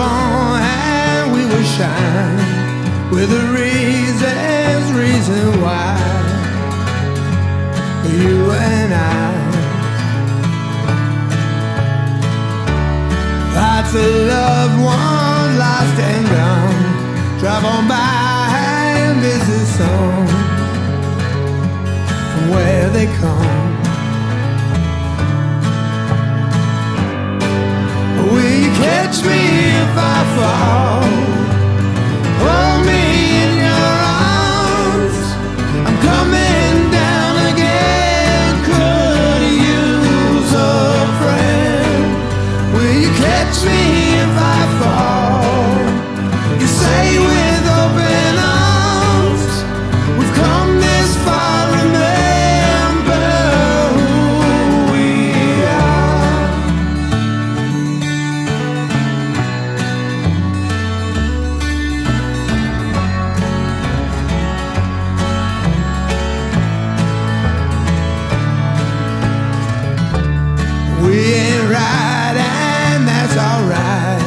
on and we will shine with the reasons, reason why you and I. Lots of loved ones lost and gone. Drive on by and visit some from where they come. If We ain't right, and that's alright.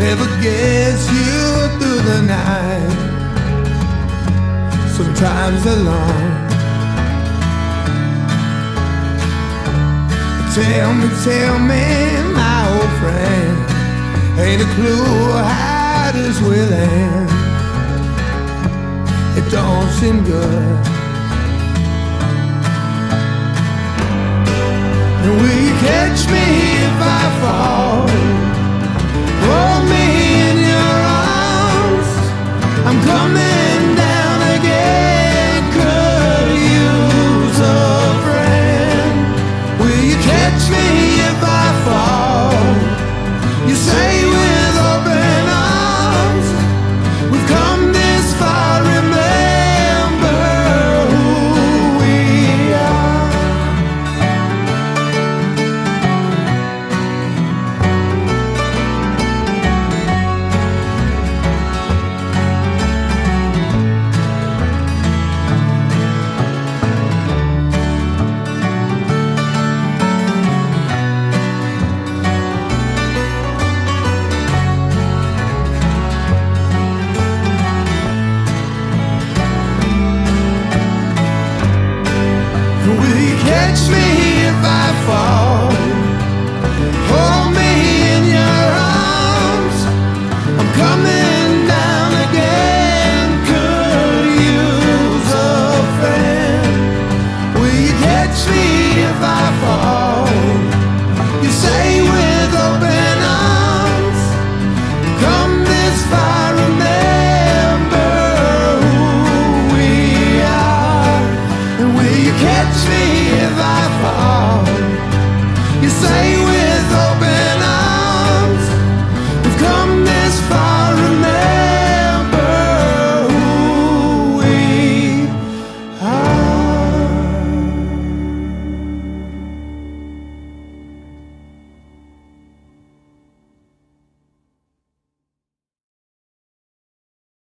Never gets you through the night. Sometimes alone. Tell me, tell me, my old friend, ain't a clue how this will end. It don't seem good. Catch me